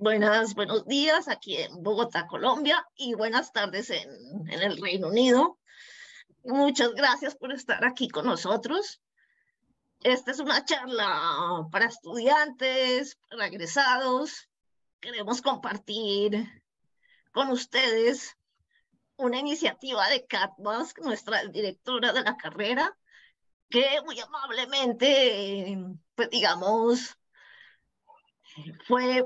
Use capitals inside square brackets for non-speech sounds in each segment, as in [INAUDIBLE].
Buenas, buenos días aquí en Bogotá, Colombia, y buenas tardes en, el Reino Unido. Muchas gracias por estar aquí con nosotros. Esta es una charla para estudiantes, para egresados. Queremos compartir con ustedes una iniciativa de Kat Musk, nuestra directora de la carrera, que muy amablemente, pues digamos, fue,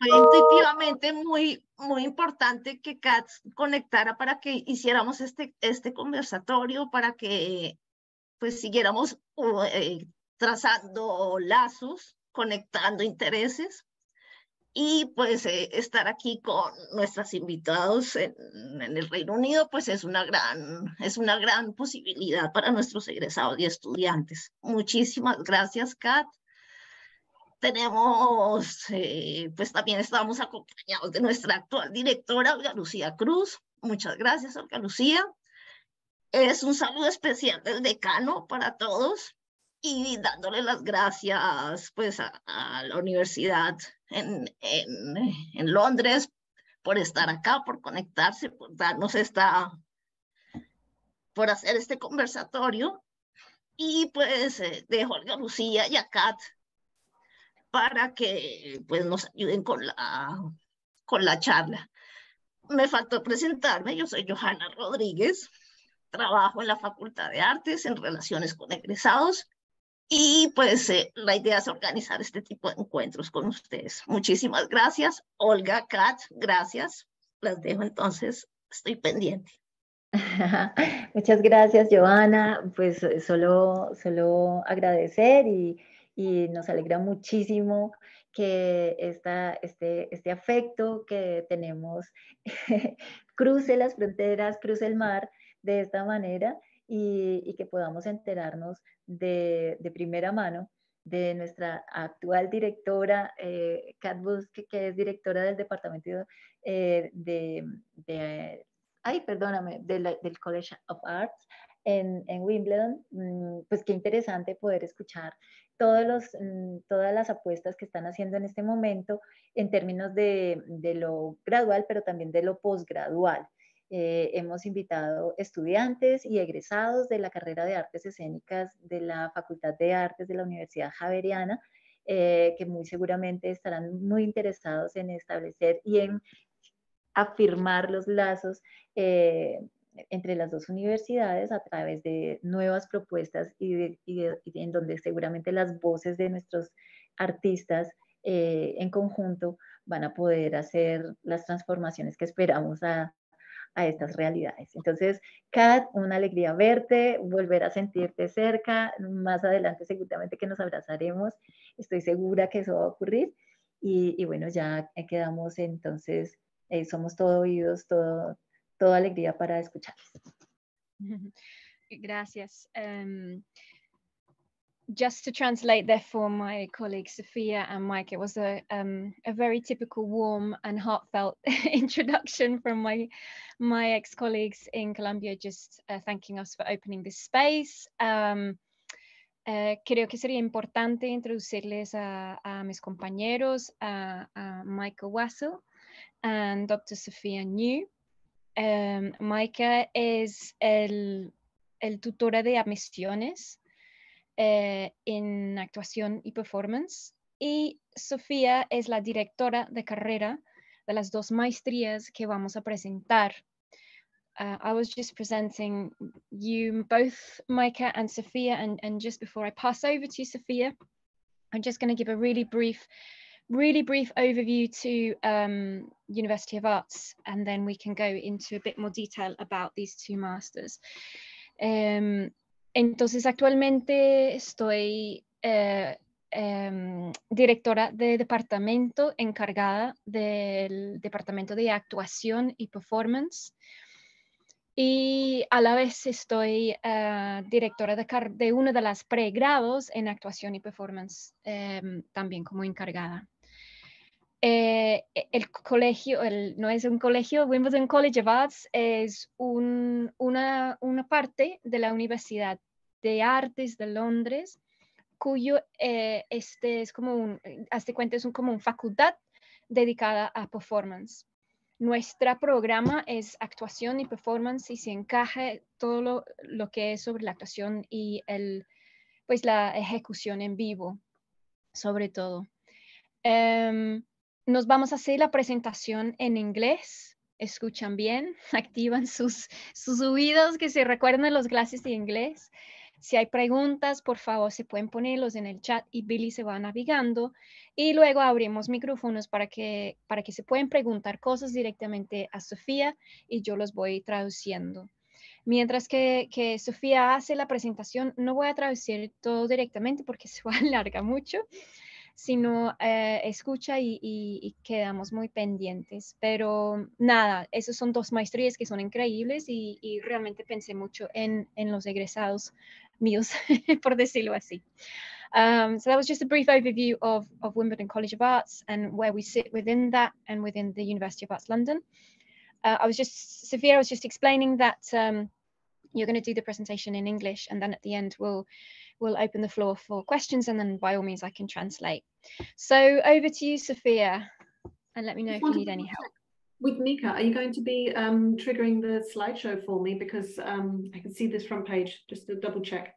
intuitivamente muy, muy importante que Kat conectara para que hiciéramos este, este conversatorio, para que pues siguiéramos eh, trazando lazos, conectando intereses y pues eh, estar aquí con nuestros invitados en, el Reino Unido pues es una gran es una gran posibilidad para nuestros egresados y estudiantes. Muchísimas gracias, Kat. Tenemos, eh, pues también estamos acompañados de nuestra actual directora, Olga Lucía Cruz. Muchas gracias, Olga Lucía. Es un saludo especial del decano para todos y dándole las gracias pues a, la universidad en, en, en, Londres por estar acá, por conectarse, por darnos esta, por hacer este conversatorio. Y pues eh, de Jorge Lucía y a Kat para que pues nos ayuden con la, con la charla. Me faltó presentarme, yo soy Johanna Rodríguez, trabajo en la Facultad de Artes en relaciones con egresados y pues eh, la idea es organizar este tipo de encuentros con ustedes. Muchísimas gracias. Olga, Kat, gracias. Las dejo entonces, estoy pendiente. [LAUGHS] Muchas gracias, Joana. Pues eh, solo, solo agradecer y, y nos alegra muchísimo que esta, este, este afecto que tenemos [LAUGHS] cruce las fronteras, cruce el mar de esta manera y, que podamos enterarnos de, primera mano de nuestra actual directora, eh, Kat Busk, que es directora del departamento eh, de, ay, perdóname, del College of Arts en, en Wimbledon. Mm, pues qué interesante poder escuchar todos los, mm, todas las apuestas que están haciendo en este momento en términos de, de lo gradual, pero también de lo posgradual. Eh, hemos invitado estudiantes y egresados de la carrera de artes escénicas de la Facultad de Artes de la Universidad Javeriana, eh, que muy seguramente estarán muy interesados en establecer y en afirmar los lazos eh, entre las dos universidades a través de nuevas propuestas y, en donde seguramente las voces de nuestros artistas en conjunto van a poder hacer las transformaciones que esperamos a, a estas realidades. Entonces, Kat, una alegría verte, volver a sentirte cerca. Más adelante seguramente que nos abrazaremos. Estoy segura que eso va a ocurrir. Y, bueno, ya quedamos entonces, eh, somos todo oídos, todo, toda alegría para escucharles. [LAUGHS] Gracias. Um, just to translate there for my colleagues Sophia and Mike, it was a, um, a very typical warm and heartfelt [LAUGHS] introduction from my my ex-colleagues in Colombia, just uh, thanking us for opening this space. Um, uh, creo que sería importante introducirles a, a mis compañeros, a, a Mica Wasil and Dr. Sophia New. Um, Mica es el, el tutora de admisiones Eh, en actuación y performance. Y Sofía es la directora de carrera de las dos maestrías que vamos a presentar. Uh, I was just presenting you both, Mica and Sophia, and, and just before I pass over to Sophia, I'm just going to give a really brief, really brief overview to um, University of Arts, and then we can go into a bit more detail about these two masters. Um, Entonces, actualmente estoy eh, em, directora de departamento encargada del departamento de actuación y performance. Y a la vez estoy eh, directora de, de, una de las pregrados en actuación y performance, em, también como encargada. Eh, el colegio, no es un colegio, Wimbledon College of Arts es una, una, parte de la Universidad de Artes de Londres, cuyo eh, este es como un, hazte cuenta, es un, como un facultad dedicada a performance. Nuestra programa es actuación y performance y se encaja todo lo, lo que es sobre la actuación y el, pues la ejecución en vivo, sobre todo. Em, nos vamos a hacer la presentación en inglés. Escuchan bien, [LAUGHS] activan sus, sus oídos que se recuerden los clases de inglés. Si hay preguntas, por favor, se pueden ponerlos en el chat y Billy se va navegando. Y luego abrimos micrófonos para que, para que se puedan preguntar cosas directamente a Sofía y yo los voy traduciendo. Mientras que, que Sofía hace la presentación, no voy a traducir todo directamente porque [LAUGHS] se va a alargar mucho sino eh, escucha y, quedamos muy pendientes. Pero nada, esos son dos maestrías que son increíbles y, realmente pensé mucho en, los egresados míos, [LAUGHS] por decirlo así. Um, so that was just a brief overview of, of Wimbledon College of Arts and where we sit within that and within the University of Arts London. Uh, I was just, Sophia was just explaining that um, you're going to do the presentation in English and then at the end we'll we'll open the floor for questions and then by all means I can translate. So over to you, Sophia, and let me know if you need any help. With Mica, are you going to be um, triggering the slideshow for me? Because um, I can see this front page, just to double check.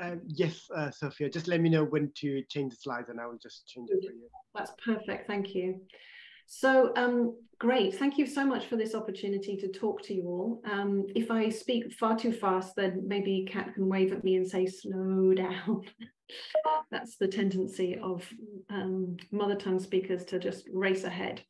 Uh, yes, uh, Sophia, just let me know when to change the slides and I will just change it for you. That's perfect, thank you. So um, great, thank you so much for this opportunity to talk to you all. Um, if I speak far too fast, then maybe Kat can wave at me and say, slow down. [LAUGHS] That's the tendency of um, mother tongue speakers to just race ahead.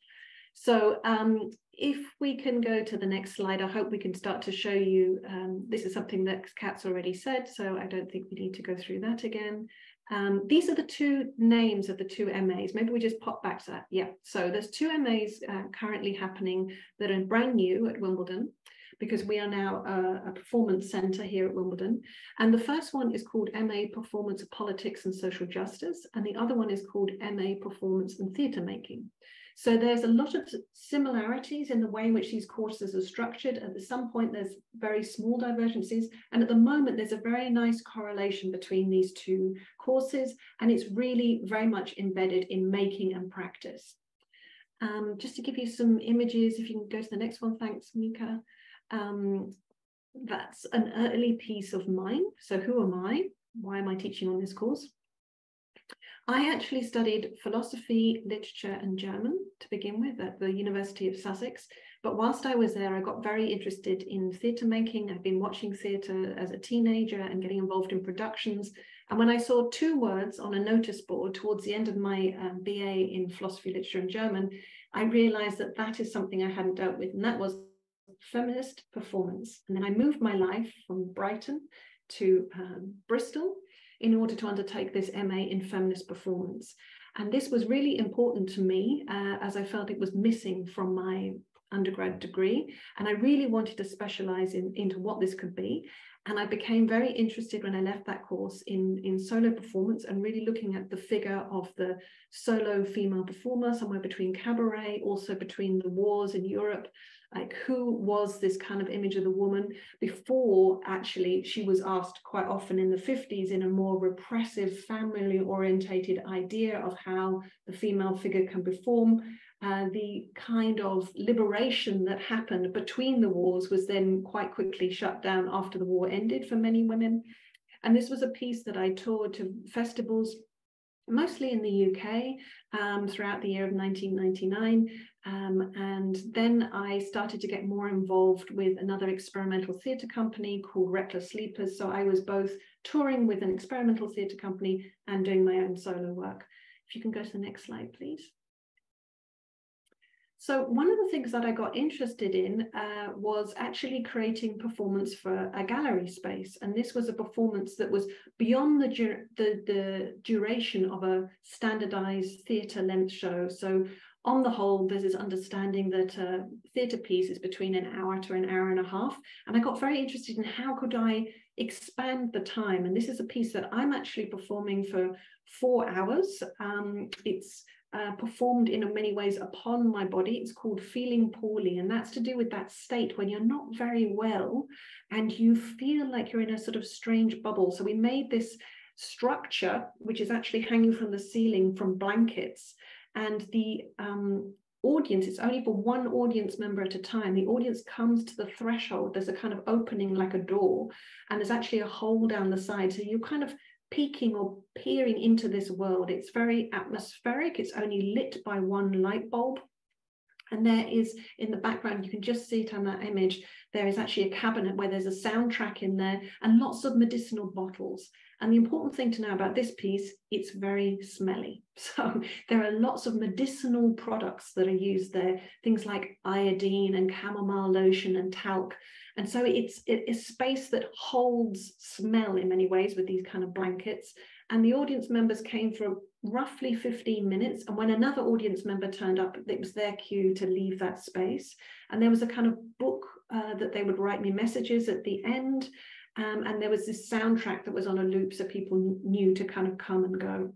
So um, if we can go to the next slide, I hope we can start to show you, um, this is something that Kat's already said, so I don't think we need to go through that again. Um, these are the two names of the two MAs. Maybe we just pop back to that. Yeah, so there's two MAs uh, currently happening that are brand new at Wimbledon because we are now a, a, performance centre here at Wimbledon. And the first one is called MA Performance of Politics and Social Justice, and the other one is called MA Performance and Theatre Making. So there's a lot of similarities in the way in which these courses are structured. At some point, there's very small divergences. And at the moment, there's a very nice correlation between these two courses. And it's really very much embedded in making and practice. Um, just to give you some images, if you can go to the next one, thanks, Mica. Um, that's an early piece of mine. So who am I? Why am I teaching on this course? I actually studied philosophy, literature, and German to begin with at the University of Sussex. But whilst I was there, I got very interested in theatre making. I've been watching theatre as a teenager and getting involved in productions. And when I saw two words on a notice board towards the end of my um, BA in philosophy, literature, and German, I realized that that is something I hadn't dealt with, and that was feminist performance. And then I moved my life from Brighton to um, Bristol in order to undertake this MA in feminist performance. And this was really important to me uh, as I felt it was missing from my undergrad degree. And I really wanted to specialize in, into what this could be. And I became very interested when I left that course in, in solo performance and really looking at the figure of the solo female performer, somewhere between cabaret, also between the wars in Europe, like who was this kind of image of the woman? Before actually she was asked quite often in the 50s in a more repressive family orientated idea of how the female figure can perform. Uh, the kind of liberation that happened between the wars was then quite quickly shut down after the war ended for many women. And this was a piece that i toured to festivals mostly in the UK um, throughout the year of 1999. Um, and then I started to get more involved with another experimental theatre company called Reckless Sleepers. So I was both touring with an experimental theatre company and doing my own solo work. If you can go to the next slide, please. So one of the things that I got interested in uh, was actually creating performance for a gallery space. And this was a performance that was beyond the, the, the duration of a standardized theatre length show. So on the whole, there's this understanding that a theatre piece is between an hour to an hour and a half. And I got very interested in how could I expand the time. And this is a piece that I'm actually performing for four hours. Um, it's uh, performed in many ways upon my body. It's called feeling poorly, and that's to do with that state when you're not very well and you feel like you're in a sort of strange bubble. So we made this structure, which is actually hanging from the ceiling from blankets. And the um, audience, it's only for one audience member at a time. The audience comes to the threshold. There's a kind of opening like a door, and there's actually a hole down the side. So you're kind of peeking or peering into this world. It's very atmospheric. It's only lit by one light bulb. And there is in the background, you can just see it on that image, there is actually a cabinet where there's a soundtrack in there and lots of medicinal bottles. And the important thing to know about this piece, it's very smelly. [LAUGHS] So there are lots of medicinal products that are used there, things like iodine and chamomile lotion and talc. And so it's a space that holds smell in many ways with these kind of blankets. And the audience members came for roughly 15 minutes. And when another audience member turned up, it was their cue to leave that space. And there was a kind of book uh, that they would write me messages at the end. Um, and there was this soundtrack that was on a loop so people knew to kind of come and go.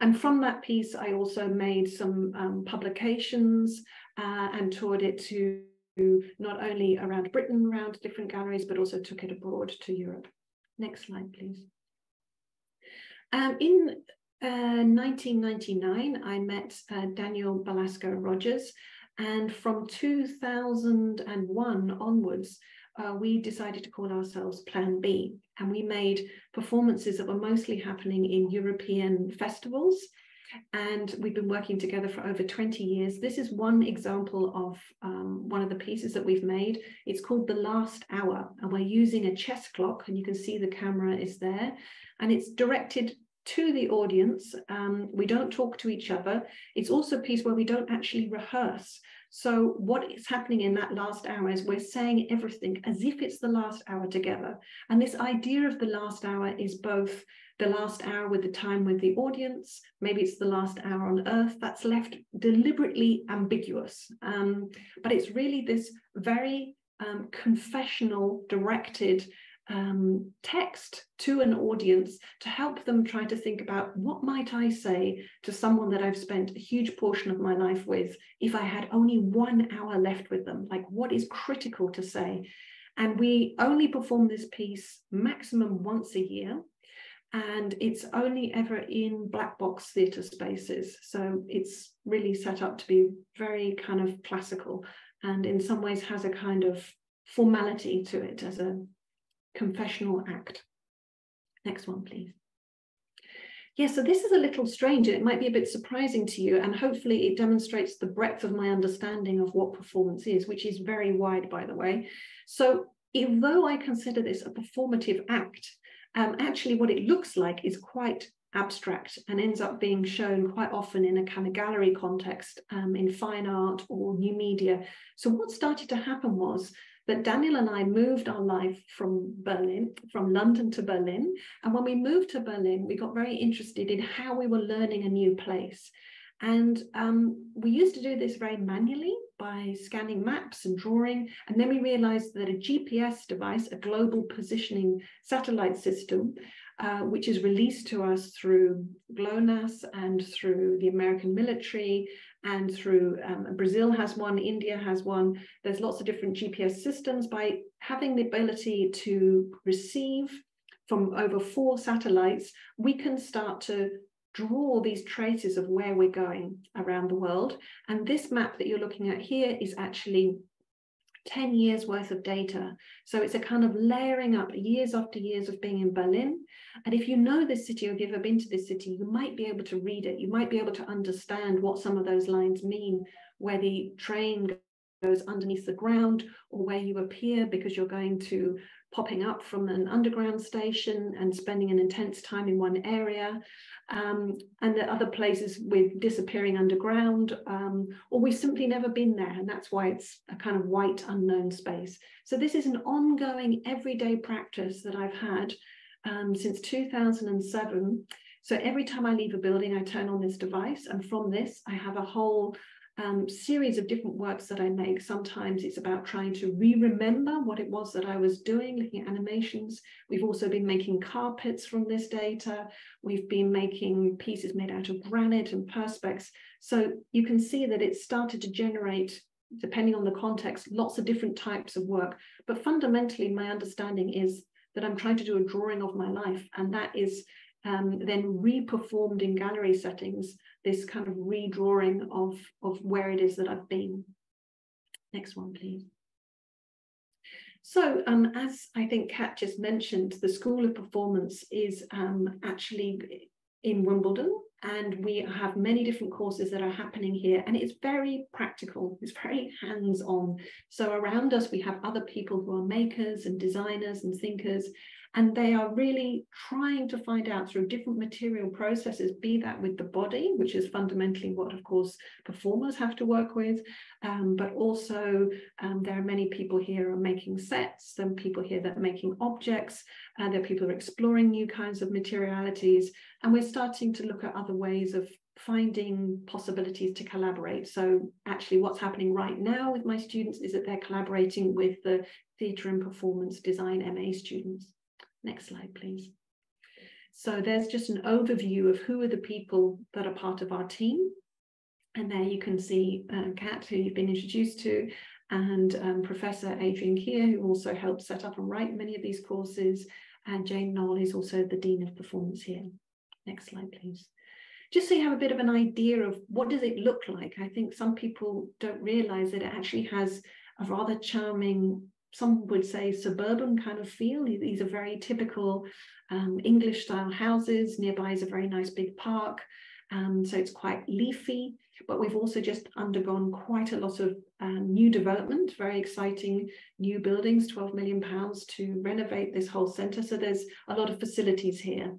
And from that piece, I also made some um, publications uh, and toured it to not only around Britain, around different galleries, but also took it abroad to Europe. Next slide, please. Um, in uh, 1999, I met uh, Daniel Belasco Rogers, and from 2001 onwards, uh, we decided to call ourselves Plan B, and we made performances that were mostly happening in European festivals and we've been working together for over 20 years. This is one example of um, one of the pieces that we've made. It's called The Last Hour, and we're using a chess clock, and you can see the camera is there, and it's directed to the audience. Um, we don't talk to each other. It's also a piece where we don't actually rehearse. So what is happening in that last hour is we're saying everything as if it's the last hour together. And this idea of the last hour is both the last hour with the time with the audience, maybe it's the last hour on earth, that's left deliberately ambiguous. Um, but it's really this very um, confessional, directed um, text to an audience to help them try to think about what might I say to someone that I've spent a huge portion of my life with if I had only one hour left with them, like what is critical to say. And we only perform this piece maximum once a year and it's only ever in black box theatre spaces. So it's really set up to be very kind of classical and in some ways has a kind of formality to it as a confessional act. Next one, please. Yeah, so this is a little strange and it might be a bit surprising to you, and hopefully it demonstrates the breadth of my understanding of what performance is, which is very wide, by the way. So, although I consider this a performative act, um, actually what it looks like is quite abstract and ends up being shown quite often in a kind of gallery context um, in fine art or new media. So what started to happen was that Daniel and I moved our life from Berlin, from London to Berlin. And when we moved to Berlin, we got very interested in how we were learning a new place. And um, we used to do this very manually by scanning maps and drawing. And then we realized that a GPS device, a global positioning satellite system, uh, which is released to us through GLONASS and through the American military and through um, Brazil has one, India has one. There's lots of different GPS systems. By having the ability to receive from over four satellites, we can start to draw these traces of where we're going around the world. And this map that you're looking at here is actually 10 years worth of data. So it's a kind of layering up years after years of being in Berlin. And if you know this city or if you've ever been to this city, you might be able to read it. You might be able to understand what some of those lines mean, where the train goes underneath the ground or where you appear because you're going to popping up from an underground station and spending an intense time in one area, um, and the other places with disappearing underground, um, or we've simply never been there, and that's why it's a kind of white unknown space. So this is an ongoing everyday practice that I've had um, since 2007. So every time I leave a building, I turn on this device, and from this, I have a whole um, series of different works that I make. Sometimes it's about trying to re-remember what it was that I was doing, looking at animations. We've also been making carpets from this data. We've been making pieces made out of granite and perspex. So you can see that it started to generate, depending on the context, lots of different types of work. But fundamentally, my understanding is that I'm trying to do a drawing of my life, and that is um, then re-performed in gallery settings this kind of redrawing of, of where it is that I've been. Next one, please. So um, as I think Kat just mentioned, the School of Performance is um, actually in Wimbledon and we have many different courses that are happening here and it's very practical it's very hands-on so around us we have other people who are makers and designers and thinkers and they are really trying to find out through different material processes, be that with the body, which is fundamentally what, of course, performers have to work with, um, but also um, there are many people here are making sets, some people here that are making objects, and there are people who are exploring new kinds of materialities, and we're starting to look at other ways of finding possibilities to collaborate. So actually what's happening right now with my students is that they're collaborating with the theatre and performance design MA students. Next slide, please. So there's just an overview of who are the people that are part of our team. And there you can see uh, Kat, who you've been introduced to, and um, Professor Adrian Kear, who also helped set up and write many of these courses, and Jane Knoll is also the Dean of Performance here. Next slide, please. Just so you have a bit of an idea of what does it look like. I think some people don't realize that it actually has a rather charming some would say suburban kind of feel. These are very typical um, English style houses. Nearby is a very nice big park. Um, so it's quite leafy, but we've also just undergone quite a lot of um, new development, very exciting new buildings, 12 million pounds to renovate this whole centre. So there's a lot of facilities here.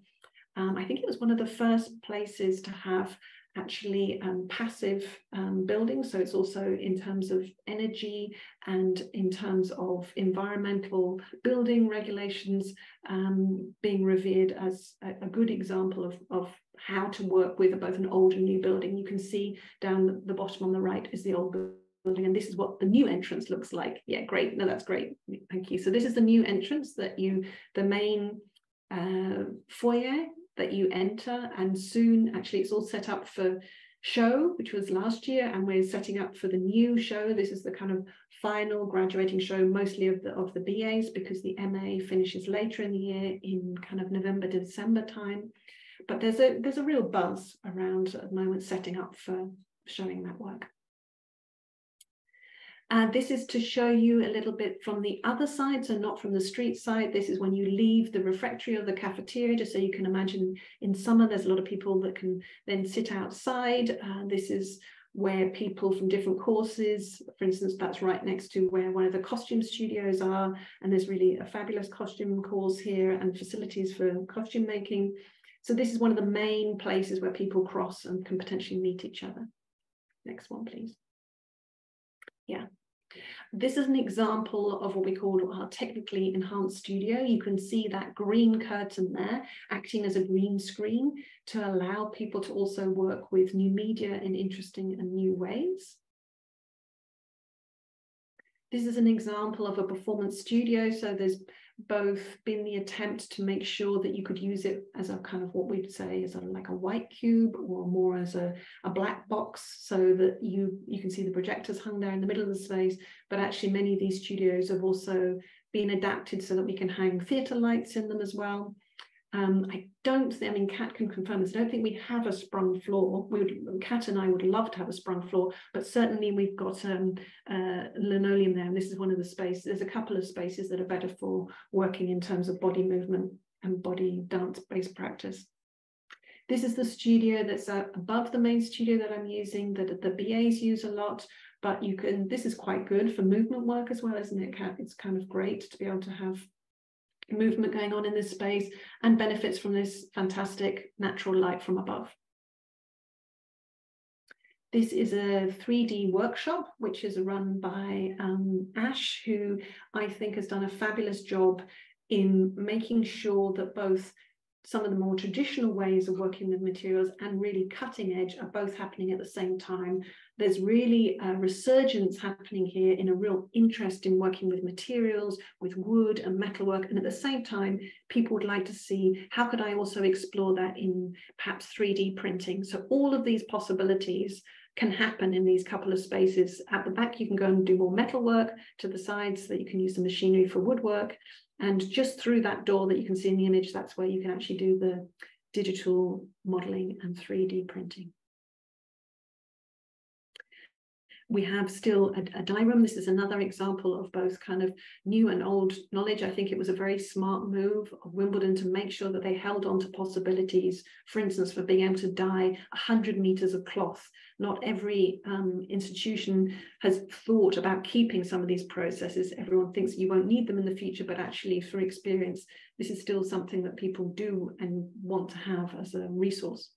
Um, I think it was one of the first places to have actually um, passive um, buildings. So it's also in terms of energy and in terms of environmental building regulations um, being revered as a, a, good example of, of how to work with both an old and new building. You can see down the, the bottom on the right is the old building and this is what the new entrance looks like. Yeah, great. No, that's great. Thank you. So this is the new entrance that you, the main uh, foyer that you enter and soon actually it's all set up for show which was last year and we're setting up for the new show. This is the kind of final graduating show mostly of the of the BAs because the MA finishes later in the year in kind of November December time. But there's a there's a real buzz around at the moment setting up for showing that work and this is to show you a little bit from the other side, so not from the street side. This is when you leave the refectory or the cafeteria, just so you can imagine in summer, there's a lot of people that can then sit outside. Uh, this is where people from different courses, for instance, that's right next to where one of the costume studios are. And there's really a fabulous costume course here and facilities for costume making. So this is one of the main places where people cross and can potentially meet each other. Next one, please. Yeah. This is an example of what we call our technically enhanced studio. You can see that green curtain there acting as a green screen to allow people to also work with new media in interesting and new ways. This is an example of a performance studio. So there's both been the attempt to make sure that you could use it as a kind of what we'd say is a, like a white cube or more as a, a black box so that you you can see the projectors hung there in the middle of the space. But actually many of these studios have also been adapted so that we can hang theatre lights in them as well um, I don't, think I mean, Kat can confirm this. I don't think we have a sprung floor. We would, Kat and I would love to have a sprung floor, but certainly we've got um, uh, linoleum there. And this is one of the spaces. There's a couple of spaces that are better for working in terms of body movement and body dance based practice. This is the studio that's uh, above the main studio that I'm using that the BAs use a lot, but you can, this is quite good for movement work as well, isn't it, Kat? It's kind of great to be able to have movement going on in this space and benefits from this fantastic natural light from above. This is a 3D workshop, which is run by um, Ash, who I think has done a fabulous job in making sure that both some of the more traditional ways of working with materials and really cutting edge are both happening at the same time. There's really a resurgence happening here in a real interest in working with materials, with wood and metalwork. And at the same time, people would like to see how could I also explore that in perhaps 3D printing. So all of these possibilities can happen in these couple of spaces. At the back, you can go and do more metalwork to the sides so that you can use the machinery for woodwork. And just through that door that you can see in the image, that's where you can actually do the digital modeling and 3D printing. We have still a, a room. This is another example of both kind of new and old knowledge. I think it was a very smart move of Wimbledon to make sure that they held on to possibilities, for instance, for being able to dye 100 meters of cloth. Not every um, institution has thought about keeping some of these processes. Everyone thinks you won't need them in the future, but actually through experience, this is still something that people do and want to have as a resource.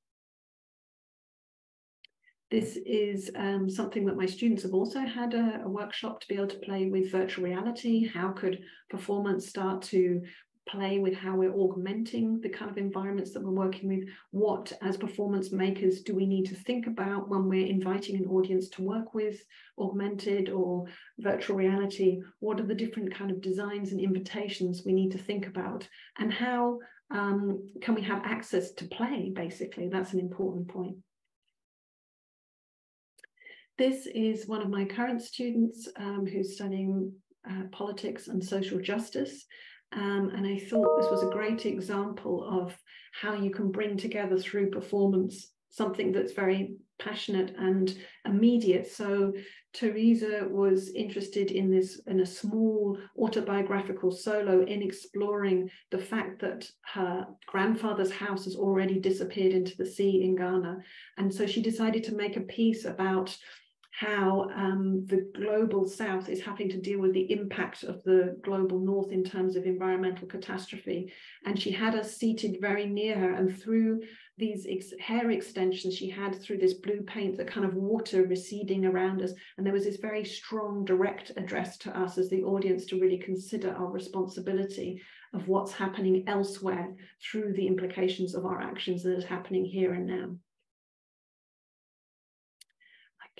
This is um, something that my students have also had a, a, workshop to be able to play with virtual reality. How could performance start to play with how we're augmenting the kind of environments that we're working with? What, as performance makers, do we need to think about when we're inviting an audience to work with augmented or virtual reality? What are the different kind of designs and invitations we need to think about? And how um, can we have access to play, basically? That's an important point. This is one of my current students um, who's studying uh, politics and social justice. Um, and I thought this was a great example of how you can bring together through performance something that's very passionate and immediate. So Teresa was interested in this in a small autobiographical solo in exploring the fact that her grandfather's house has already disappeared into the sea in Ghana. And so she decided to make a piece about how um, the global south is having to deal with the impact of the global north in terms of environmental catastrophe. And she had us seated very near her, and through these ex hair extensions she had through this blue paint, the kind of water receding around us. And there was this very strong, direct address to us as the audience to really consider our responsibility of what's happening elsewhere through the implications of our actions that is happening here and now.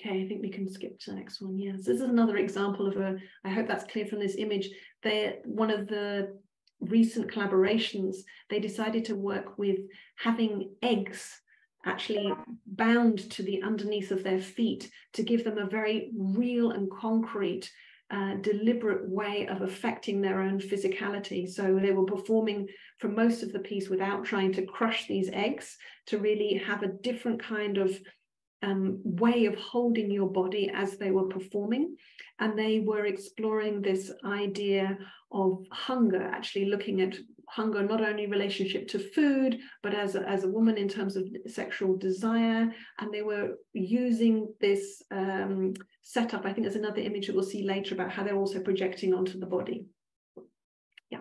Okay, I think we can skip to the next one. Yes, this is another example of a, I hope that's clear from this image. They one of the recent collaborations, they decided to work with having eggs actually bound to the underneath of their feet to give them a very real and concrete uh, deliberate way of affecting their own physicality. So they were performing for most of the piece without trying to crush these eggs to really have a different kind of um, way of holding your body as they were performing. And they were exploring this idea of hunger, actually looking at hunger not only relationship to food, but as a, as a woman in terms of sexual desire. And they were using this um, setup. I think there's another image that we'll see later about how they're also projecting onto the body. Yeah.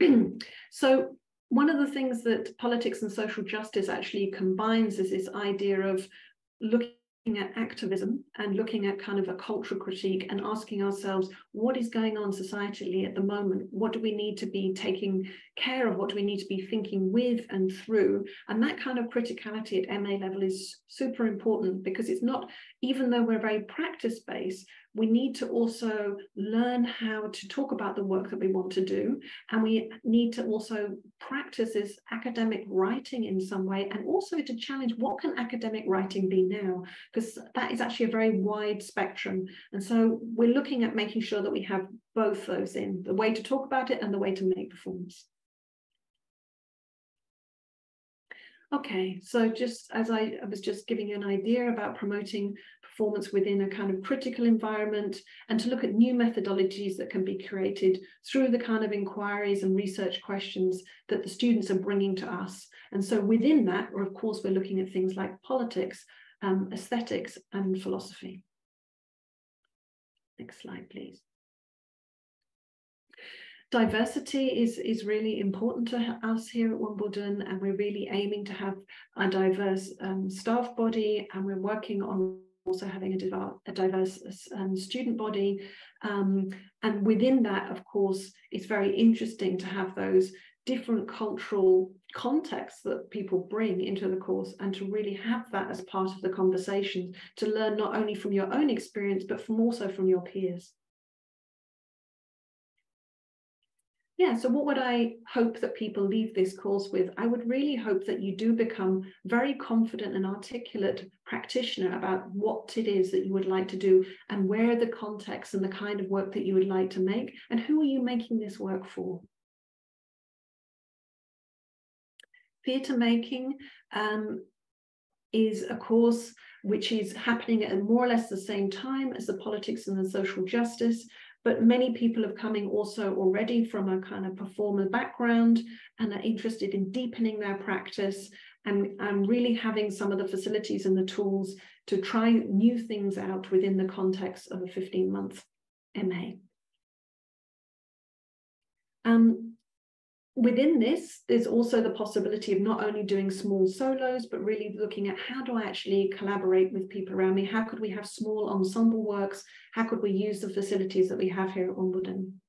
[CLEARS THROAT] so one of the things that politics and social justice actually combines is this idea of looking at activism and looking at kind of a cultural critique and asking ourselves what is going on societally at the moment? What do we need to be taking care of? What do we need to be thinking with and through? And that kind of criticality at ma level is super important because it's not even though we're very practice based we need to also learn how to talk about the work that we want to do. And we need to also practice this academic writing in some way and also to challenge what can academic writing be now? Because that is actually a very wide spectrum. And so we're looking at making sure that we have both those in the way to talk about it and the way to make performance. Okay, so just as I, I, was just giving you an idea about promoting performance within a kind of critical environment and to look at new methodologies that can be created through the kind of inquiries and research questions that the students are bringing to us. And so within that, of course, we're looking at things like politics, um, aesthetics and philosophy. Next slide, please diversity is, is really important to us here at Wimbledon, and we're really aiming to have a diverse um, staff body, and we're working on also having a, diverse um, student body. Um, and within that, of course, it's very interesting to have those different cultural contexts that people bring into the course and to really have that as part of the conversation to learn not only from your own experience, but from also from your peers. Yeah, so what would I hope that people leave this course with? I would really hope that you do become very confident and articulate practitioner about what it is that you would like to do and where the context and the kind of work that you would like to make and who are you making this work for? Theatre making, um, is a course which is happening at more or less the same time as the politics and the social justice. But many people are coming also already from a kind of performer background and are interested in deepening their practice and, and really having some of the facilities and the tools to try new things out within the context of a 15 month MA. Um, within this, there's also the possibility of not only doing small solos, but really looking at how do I actually collaborate with people around me? How could we have small ensemble works? How could we use the facilities that we have here at Wimbledon?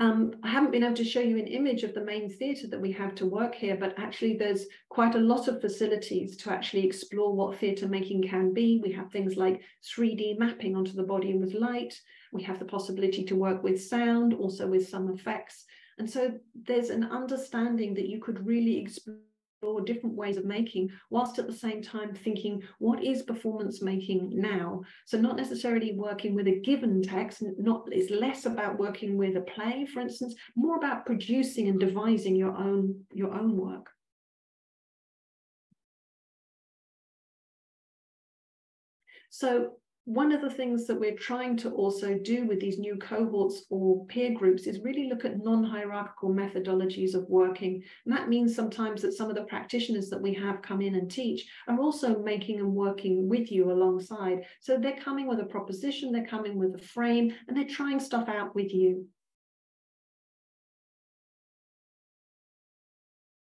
Um, I haven't been able to show you an image of the main theatre that we have to work here, but actually there's quite a lot of facilities to actually explore what theatre making can be. We have things like 3D mapping onto the body and with light. We have the possibility to work with sound, also with some effects. And so there's an understanding that you could really explore different ways of making, whilst at the same time thinking, what is performance making now? So not necessarily working with a given text, not it's less about working with a play, for instance, more about producing and devising your own, your own work. So one of the things that we're trying to also do with these new cohorts or peer groups is really look at non-hierarchical methodologies of working. And that means sometimes that some of the practitioners that we have come in and teach are also making and working with you alongside. So they're coming with a proposition, they're coming with a frame, and they're trying stuff out with you.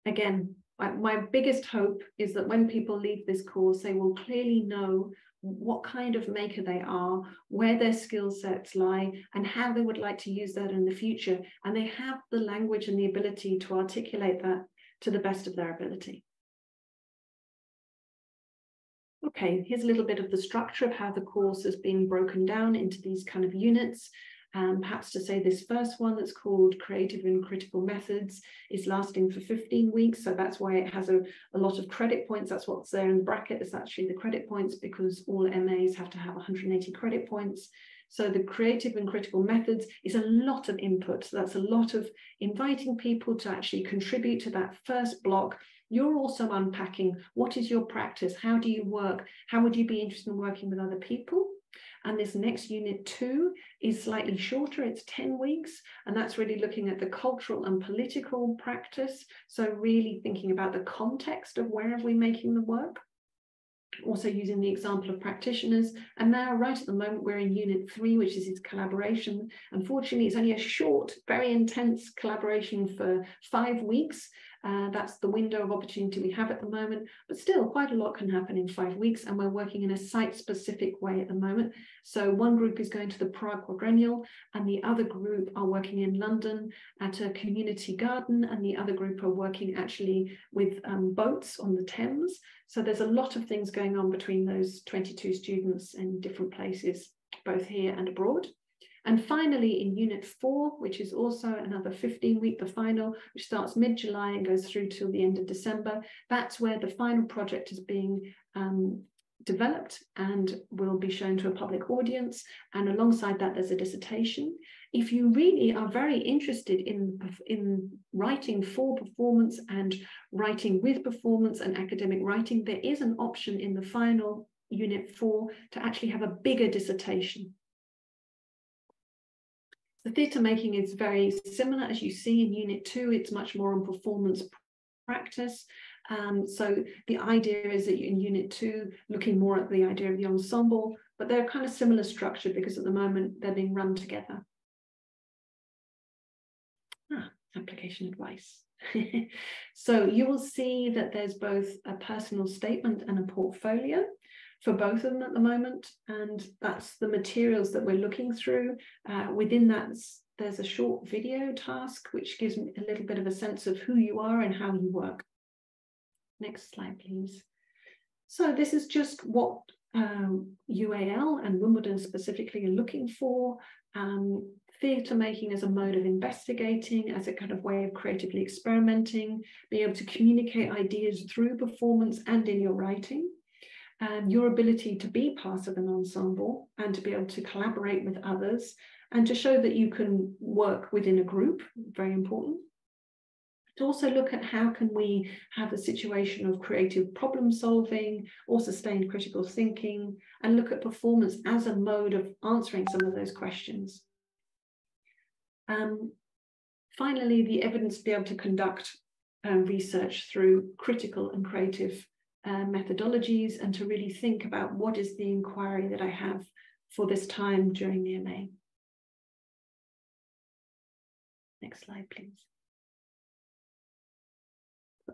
Again, my biggest hope is that when people leave this course, they will clearly know what kind of maker they are, where their skill sets lie, and how they would like to use that in the future. And they have the language and the ability to articulate that to the best of their ability. Okay, here's a little bit of the structure of how the course is being broken down into these kind of units. Um, perhaps to say this first one that's called Creative and Critical Methods is lasting for 15 weeks. So that's why it has a, a lot of credit points. That's what's there in the bracket is actually the credit points because all MAs have to have 180 credit points. So the creative and critical methods is a lot of input. So that's a lot of inviting people to actually contribute to that first block. You're also unpacking what is your practice? How do you work? How would you be interested in working with other people? And this next unit two is slightly shorter, it's 10 weeks, and that's really looking at the cultural and political practice. So really thinking about the context of where are we making the work also using the example of practitioners. And now, right at the moment, we're in unit three, which is its collaboration. Unfortunately, it's only a short, very intense collaboration for five weeks. Uh, that's the window of opportunity we have at the moment, but still quite a lot can happen in five weeks and we're working in a site specific way at the moment. So one group is going to the Prague Quadrennial and the other group are working in London at a community garden and the other group are working actually with um, boats on the Thames. So there's a lot of things going on between those 22 students in different places, both here and abroad. And finally, in Unit 4, which is also another 15 week, the final, which starts mid July and goes through till the end of December, that's where the final project is being um, developed and will be shown to a public audience. And alongside that, there's a dissertation. If you really are very interested in, in writing for performance and writing with performance and academic writing, there is an option in the final unit four to actually have a bigger dissertation. The theatre making is very similar, as you see in Unit 2, it's much more on performance practice. Um, so the idea is that in Unit 2, looking more at the idea of the ensemble, but they're kind of similar structure because at the moment they're being run together. Ah, application advice. [LAUGHS] so you will see that there's both a personal statement and a portfolio for both of them at the moment. And that's the materials that we're looking through. Uh, within that, there's a short video task, which gives me a little bit of a sense of who you are and how you work. Next slide, please. So this is just what um, UAL and Wimbledon specifically are looking for. Um, theatre making as a mode of investigating, as a kind of way of creatively experimenting, being able to communicate ideas through performance and in your writing and your ability to be part of an ensemble and to be able to collaborate with others and to show that you can work within a group, very important. to also look at how can we have a situation of creative problem solving or sustained critical thinking and look at performance as a mode of answering some of those questions. Um, finally, the evidence to be able to conduct um, research through critical and creative uh, methodologies and to really think about what is the inquiry that I have for this time during the MA. Next slide, please.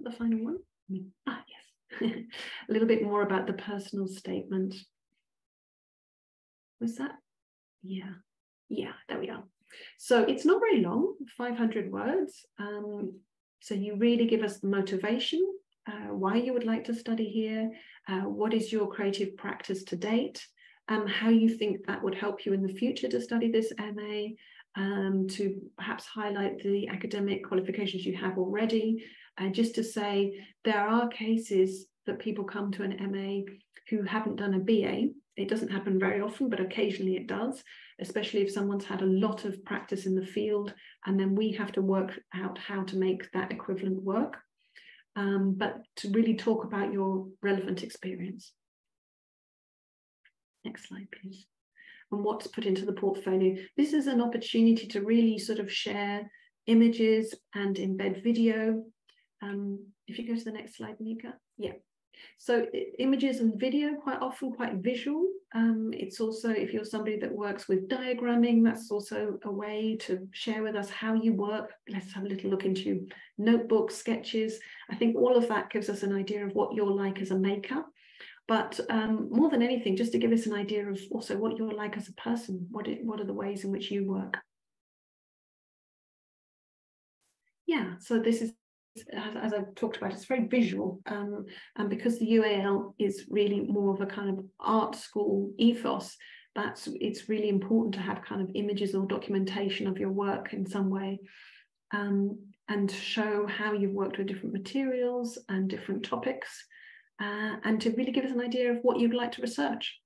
The final one? Ah, yes. [LAUGHS] a little bit more about the personal statement. Was that? Yeah. Yeah, there we are. So it's not very long, 500 words. Um, so you really give us the motivation, uh, why you would like to study here, uh, what is your creative practice to date, um, how you think that would help you in the future to study this MA, um, to perhaps highlight the academic qualifications you have already, and uh, just to say there are cases that people come to an MA who haven't done a BA. It doesn't happen very often, but occasionally it does, especially if someone's had a lot of practice in the field, and then we have to work out how to make that equivalent work. Um, but to really talk about your relevant experience. Next slide, please. And what's put into the portfolio. This is an opportunity to really sort of share images and embed video. Um, if you go to the next slide, Mica. Yeah. So images and video quite often quite visual. Um, it's also, if you're somebody that works with diagramming, that's also a way to share with us how you work. Let's have a little look into notebooks, sketches. I think all of that gives us an idea of what you're like as a maker. But um, more than anything, just to give us an idea of also what you're like as a person, what, it, what are the ways in which you work. Yeah, so this is, as, I've talked about, it's very visual. Um, and because the UAL is really more of a kind of art school ethos, that's it's really important to have kind of images or documentation of your work in some way. Um, and show how you've worked with different materials and different topics uh, and to really give us an idea of what you'd like to research.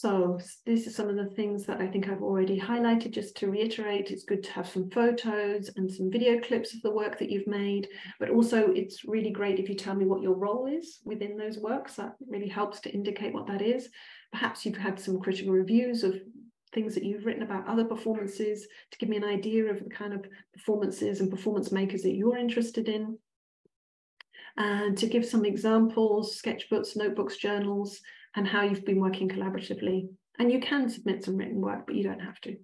So these are some of the things that I think I've already highlighted. Just to reiterate, it's good to have some photos and some video clips of the work that you've made, but also it's really great if you tell me what your role is within those works. That really helps to indicate what that is. Perhaps you've had some critical reviews of things that you've written about other performances to give me an idea of the kind of performances and performance makers that you're interested in. And to give some examples, sketchbooks, notebooks, journals, and how you've been working collaboratively. And you can submit some written work, but you don't have to.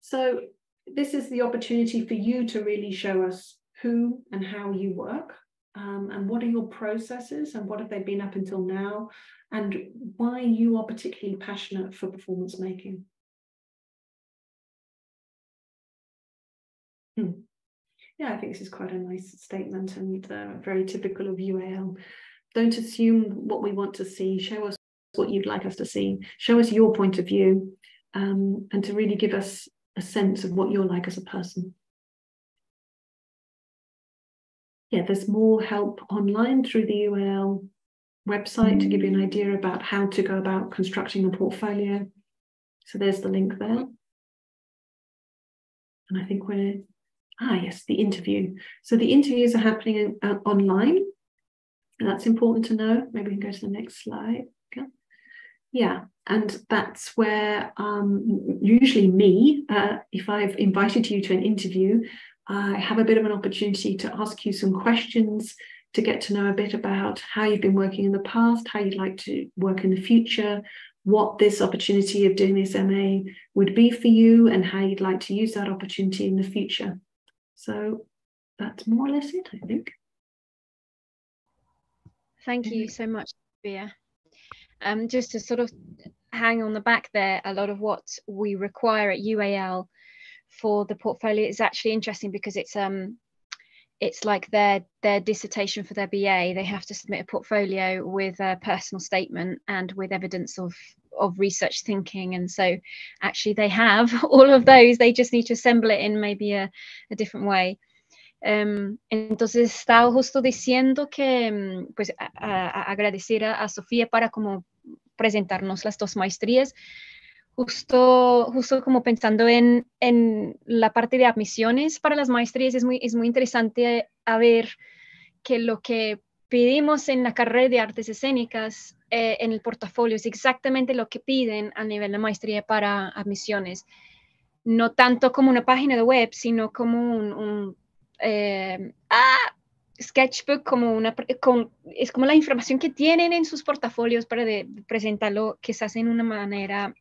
So this is the opportunity for you to really show us who and how you work um, and what are your processes and what have they been up until now and why you are particularly passionate for performance making. Hmm. Yeah, I think this is quite a nice statement and uh, very typical of UAL. Don't assume what we want to see. Show us what you'd like us to see. Show us your point of view um, and to really give us a sense of what you're like as a person. Yeah, there's more help online through the UAL website to give you an idea about how to go about constructing a portfolio. So there's the link there. And I think we're, ah, yes, the interview. So the interviews are happening uh, online. And that's important to know. Maybe we can go to the next slide. Okay. Yeah, and that's where um, usually me, uh, if I've invited you to an interview, I have a bit of an opportunity to ask you some questions to get to know a bit about how you've been working in the past, how you'd like to work in the future, what this opportunity of doing this MA would be for you, and how you'd like to use that opportunity in the future. So that's more or less it, I think. Thank you so much, Bia. Um, just to sort of hang on the back there, a lot of what we require at UAL for the portfolio is actually interesting because it's um it's like their their dissertation for their BA. They have to submit a portfolio with a personal statement and with evidence of of research thinking. And so actually they have [LAUGHS] all of those. They just need to assemble it in maybe a, a different way. Um, entonces estaba justo diciendo que pues a, a agradecer a, a Sofía para como presentarnos las dos maestrías. Justo, justo como pensando en, en la parte de admisiones para las maestrías, es muy, es muy interesante a ver que lo que pedimos en la carrera de artes escénicas eh, en el portafolio es exactamente lo que piden a nivel de maestría para admisiones. No tanto como una página de web, sino como un, eh, ah, sketchbook, como una, es como la información que tienen en sus portafolios para presentarlo quizás en una manera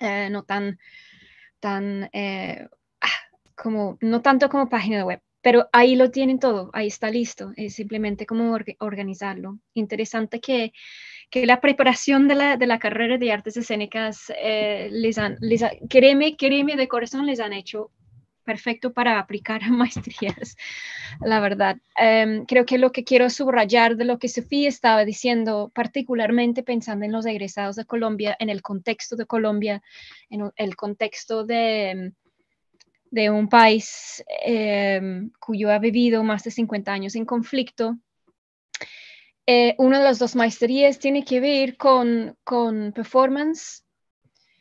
eh, no tan, tan ah, como, no tanto como página de web pero ahí lo tienen todo, ahí está listo, es simplemente como organizarlo. Interesante que, que, la preparación de la, de la, carrera de artes escénicas, eh, les han, les créeme, créeme de corazón, les han hecho perfecto para aplicar a [LAUGHS] maestrías, la verdad. Em, creo que lo que quiero subrayar de lo que Sofía estaba diciendo, particularmente pensando en los egresados de Colombia, en el contexto de Colombia, en el contexto de de un país em, cuyo ha vivido más de 50 años en conflicto. Eh, una de las dos maestrías tiene que ver con, con performance,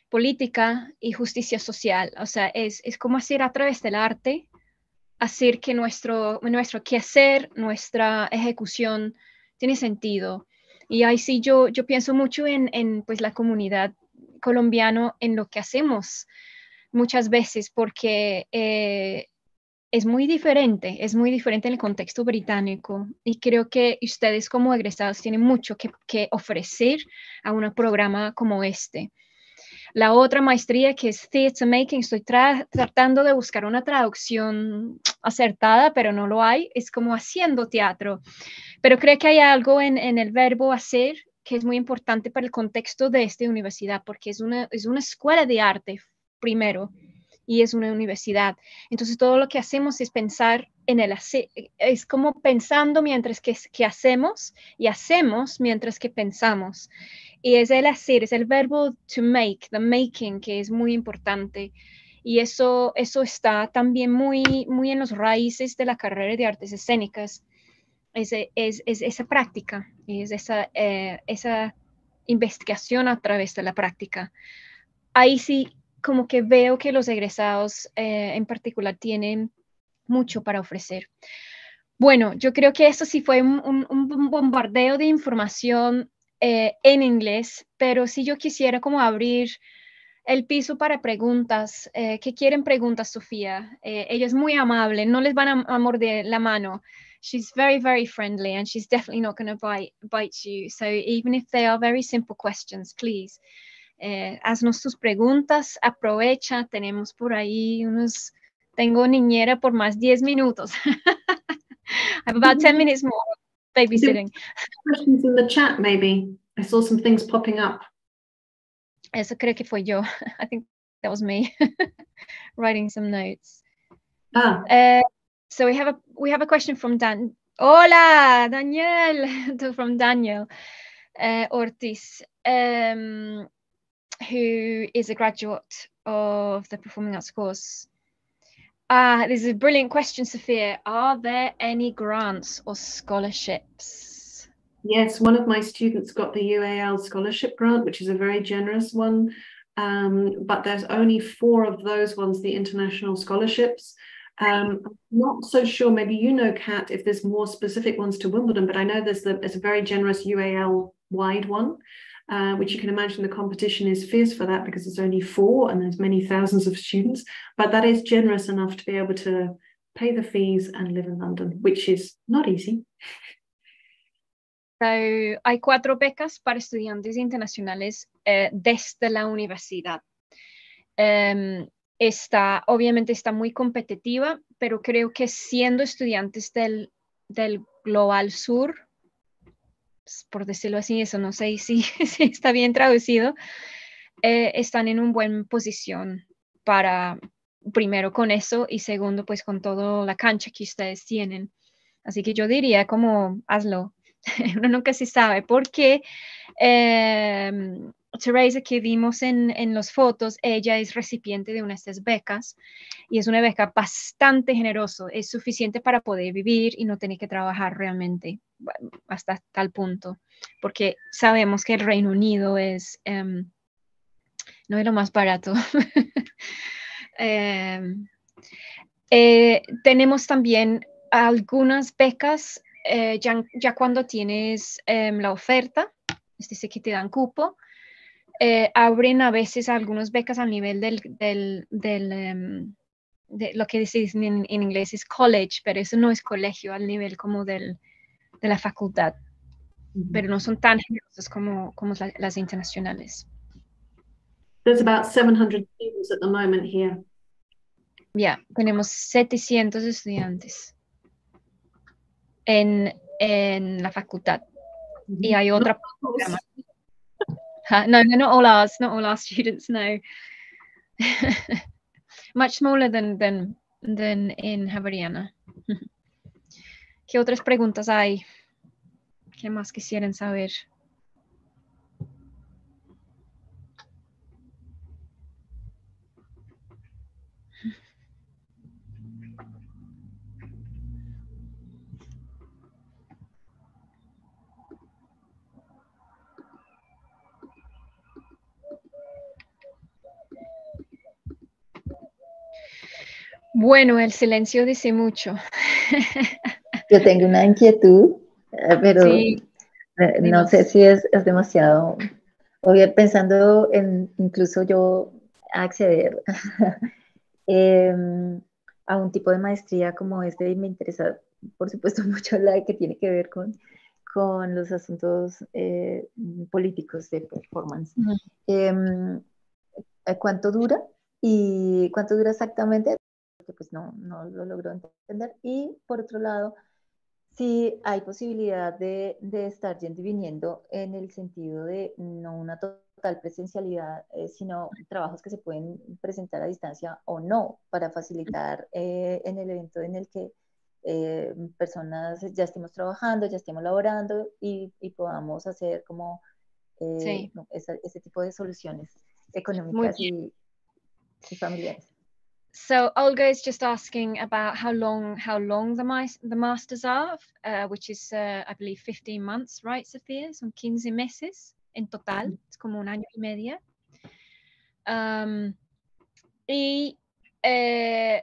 política y justicia social. O sea, es, es como hacer a través del arte, hacer que nuestro, nuestro quehacer, nuestra ejecución tiene sentido. Y ahí sí yo, yo pienso mucho en, en pues, la comunidad colombiana, en lo que hacemos muchas veces porque eh, es muy diferente, es muy diferente en el contexto británico y creo que ustedes como egresados tienen mucho que, ofrecer a un programa como este. La otra maestría que es Theatre Making, estoy tratando de buscar una traducción acertada, pero no lo hay, es como haciendo teatro. Pero creo que hay algo en, en el verbo hacer que es muy importante para el contexto de esta universidad, porque es una, es una escuela de arte primero y es una universidad. Entonces todo lo que hacemos es pensar en el hacer, es como pensando mientras que, que hacemos y hacemos mientras que pensamos. Y es el hacer, es el verbo to make, the making, que es muy importante. Y eso, eso está también muy, muy en los raíces de la carrera de artes escénicas. Es, es, es esa práctica, es esa, eh, esa investigación a través de la práctica. Ahí sí como que veo que los egresados eh, en particular tienen mucho para ofrecer. Bueno, yo creo que eso sí fue un, bombardeo de información eh, en inglés, pero si yo quisiera como abrir el piso para preguntas. Eh, ¿Qué quieren preguntas, Sofía? ella es muy amable, no les van a, morder la mano. She's very, very friendly and she's definitely not going to bite you. So even if they are very simple questions, please eh, haznos tus preguntas, aprovecha, tenemos por ahí unos, tengo niñera por más 10 minutos. [LAUGHS] I have about 10 minutes more babysitting. Questions in the chat, maybe. I saw some things popping up. Eso creo que fue yo. [LAUGHS] I think that was me [LAUGHS] writing some notes. Ah. Uh, so we have a we have a question from Dan. Hola, Daniel, from Daniel uh, Ortiz. Um, who is a graduate of the Performing Arts course. Ah, this is a brilliant question, Sophia. Are there any grants or scholarships? Yes, one of my students got the UAL scholarship grant, which is a very generous one. Um, but there's only four of those ones, the international scholarships. Um, I'm not so sure, maybe you know, Kat, if there's more specific ones to Wimbledon, but I know there's, the, there's a very generous UAL wide one. Uh, which you can imagine the competition is fierce for that because there's only four and there's many thousands of students. But that is generous enough to be able to pay the fees and live in London, which is not easy. So, hay cuatro becas para estudiantes internacionales eh, desde la universidad. Um, está, obviamente está muy competitiva, pero creo que siendo estudiantes del, del Global Sur, por decirlo así, eso no sé si, si [LAUGHS] está bien traducido, eh, están en una buena posición para, primero con eso y segundo, pues con toda la cancha que ustedes tienen. Así que yo diría como hazlo. [LAUGHS] Uno nunca se sabe porque em, Teresa que vimos en, en las fotos, ella es recipiente de una de estas becas y es una beca bastante generosa, es suficiente para poder vivir y no tener que trabajar realmente hasta tal punto, porque sabemos que el Reino Unido es, em, no es lo más barato. [LAUGHS] Em, eh, tenemos también algunas becas eh, ya, ya, cuando tienes em, la oferta, es decir, que te dan cupo, eh, abren a veces algunas becas al nivel del, del, del em, de lo que dicen en, en, inglés es college, pero eso no es colegio al nivel como del, de la facultad, pero no son tan generosas como, como la, las internacionales. There's about 700 students at the moment here. Ya, yeah, tenemos 700 estudiantes en, en la facultad. Y hay otra no, no, no, not all ours, not all our [LAUGHS] students, no. [LAUGHS] Much smaller than, than, than in Javeriana. [LAUGHS] ¿Qué otras preguntas hay? ¿Qué más quisieran saber? Bueno, el silencio dice mucho. [LAUGHS] Yo tengo una inquietud, eh, pero sí. Eh, no sé si es, es demasiado, obvio, pensando en incluso yo acceder [LAUGHS] eh, a un tipo de maestría como este y me interesa, por supuesto, [LAUGHS] mucho la que tiene que ver con, con los asuntos eh, políticos de performance. Uh -huh. ¿Cuánto dura? ¿Y cuánto dura exactamente? Pues no, no lo logró entender. Y por otro lado, si hay posibilidad de, de, estar yendo y viniendo en el sentido de no una total presencialidad, eh, sino trabajos que se pueden presentar a distancia o no, para facilitar eh, en el evento en el que eh, personas ya estemos trabajando, ya estemos laborando y, y podamos hacer como sí. ese, ese, tipo de soluciones económicas y, y familiares. So Olga is just asking about how long how long the the masters are, uh, which is uh, I believe 15 months, right, Sofía? Son 15 meses en total, es como un año y medio. Um, y uh,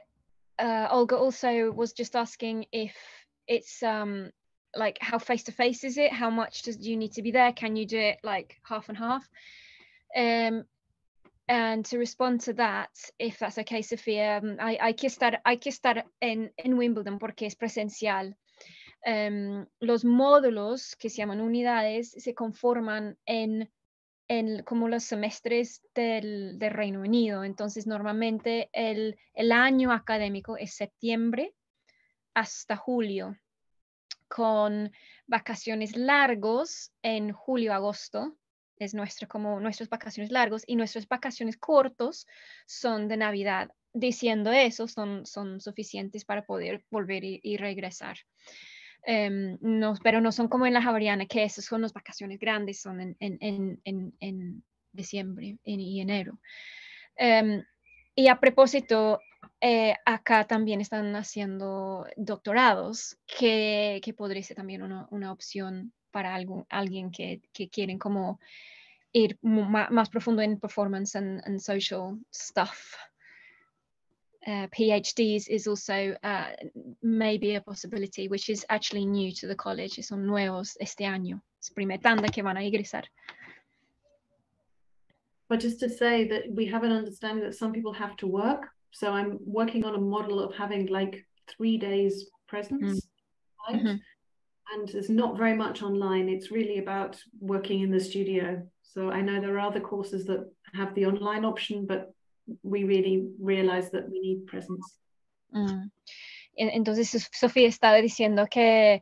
uh, Olga also was just asking if it's um, like how face to face is it? How much does do you need to be there? Can you do it like half and half? Um, and to respond to that, if that's okay, Sofía, um, hay, hay, que estar, hay que estar en, en Wimbledon porque es presencial. Um, los módulos que se llaman unidades se conforman en, en como los semestres del, del, Reino Unido. Entonces, normalmente el, el año académico es septiembre hasta julio, con vacaciones largos en julio-agosto es nuestro, como nuestras vacaciones largos y nuestras vacaciones cortos son de Navidad. Diciendo eso, son, son suficientes para poder volver y, regresar. Um, no, pero no son como en la Javariana, que esas son las vacaciones grandes, son en, en, en, en diciembre y enero. Um, y a propósito, eh, acá también están haciendo doctorados, que, que podría ser también una, una opción para algo, alguien que, que quieren como ir más profundo en performance and, and social stuff. Uh, PhDs is also uh, maybe a possibility, which is actually new to the college. Son nuevos este año. Es primer tanda que van a ingresar. But just to say that we have an understanding that some people have to work. So I'm working on a model of having like three days presence. Mm. Right? Mm -hmm. And there's not very much online. It's really about working in the studio. So I know there are other courses that have the online option, but we really realize that we need presence. Mm. Entonces, Sofía estaba diciendo que,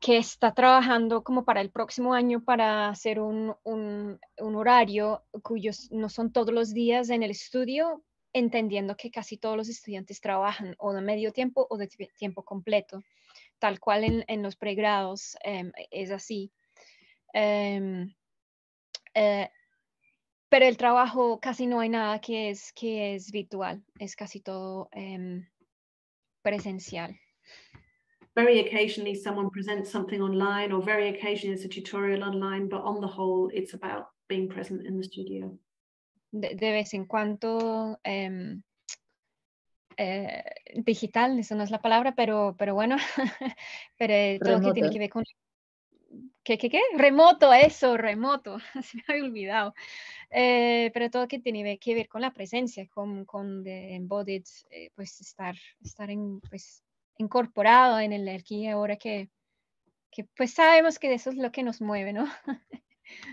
que está trabajando como para el próximo año para hacer un, un, un horario cuyos no son todos los días en el estudio, entendiendo que casi todos los estudiantes trabajan o de medio tiempo o de tiempo completo, tal cual en, en los pregrados um, es así. Um, Uh, pero el trabajo casi no hay nada que es, que es virtual, es casi todo em, presencial. Very occasionally someone presents something online or very occasionally it's a tutorial online, but on the whole it's about being present in the studio. De, de vez en cuando em, eh, digital, eso no es la palabra, pero, pero bueno, [LAUGHS] pero todo lo que tiene que ver con ¿Qué, qué, qué? Remoto, eso, remoto, [LAUGHS] se me había olvidado. Eh, pero todo que tiene que ver con la presencia, con, con the embodied, eh, pues estar, estar en, pues, incorporado en el aquí ahora que, que pues sabemos que eso es lo que nos mueve, ¿no? [LAUGHS]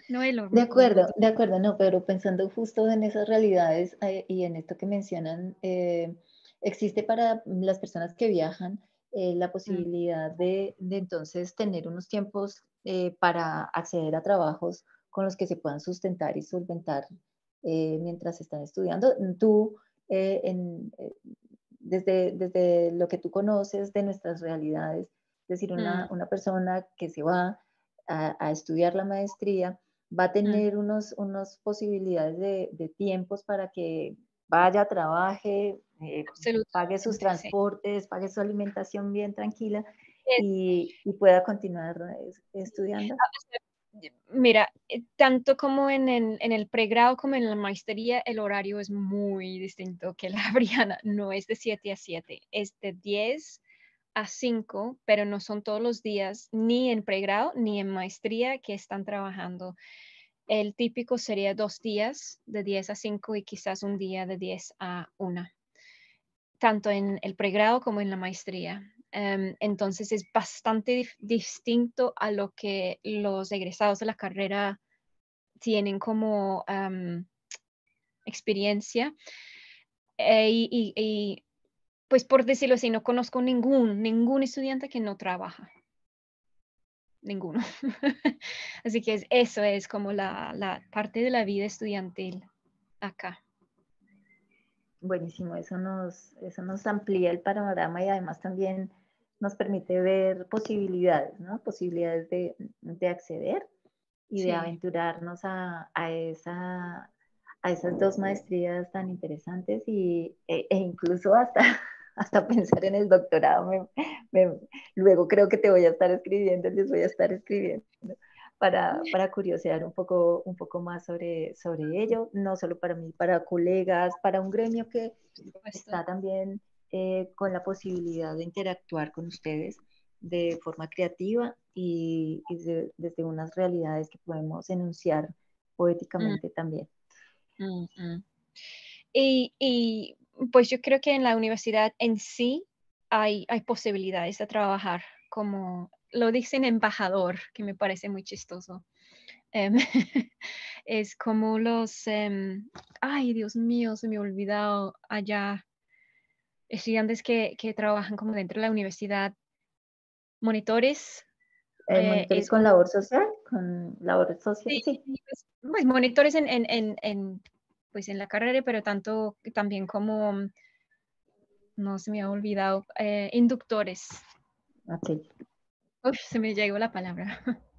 no lo de acuerdo, de acuerdo, no, pero pensando justo en esas realidades eh, y en esto que mencionan, existe para las personas que viajan la mm. posibilidad de, de, entonces tener unos tiempos eh, para acceder a trabajos con los que se puedan sustentar y solventar eh, mientras están estudiando. Tú, eh, desde, desde lo que tú conoces de nuestras realidades, es decir, una, mm. una persona que se va a, estudiar la maestría va a mm. tener unos, unas posibilidades de, de, tiempos para que vaya, trabaje, pague sus transportes, pague su alimentación bien tranquila y, pueda continuar estudiando? Ah, mira, eh, tanto como en, el pregrado como en la maestría, el horario es muy distinto que la [LAUGHS] Briana. No es de 7 a 7, es de 10 a 5, pero no son todos los días, ni en pregrado ni en maestría que están trabajando. El típico sería dos días de 10 a 5 y quizás un día de 10 a 1, tanto en el pregrado como en la maestría. Em, entonces es bastante distinto a lo que los egresados de la carrera tienen como experiencia. Eh, y, pues por decirlo así, no conozco ningún, ningún estudiante que no trabaja. Ninguno. [LAUGHS] así que eso es como la, la parte de la vida estudiantil acá. Buenísimo, eso nos, eso nos amplía el panorama y además también nos permite ver posibilidades, ¿no? Posibilidades de, de acceder y de aventurarnos a, a, esa, a esas dos maestrías tan interesantes y, e, e incluso hasta, [LAUGHS] hasta pensar en el doctorado. luego creo que te voy a estar escribiendo, les voy a estar escribiendo para, para curiosear un poco, un poco más sobre, sobre ello, no solo para mí, para colegas, para un gremio que está también eh, con la posibilidad de interactuar con ustedes de forma creativa y, desde unas realidades que podemos enunciar poéticamente mm. también. y, y, pues yo creo que en la universidad en sí hay, hay posibilidades de trabajar como lo dicen embajador, que me parece muy chistoso. Em, [LAUGHS] es como los, em, ay Dios mío, se me ha olvidado allá estudiantes que, que trabajan como dentro de la universidad, monitores. Eh, ¿Monitores con labor social? ¿Con labor social? Sí, pues, pues, monitores en, en, en, en, pues en la carrera, pero tanto también como, no se me ha olvidado, eh, inductores. Uf, se me llegó la palabra. [LAUGHS]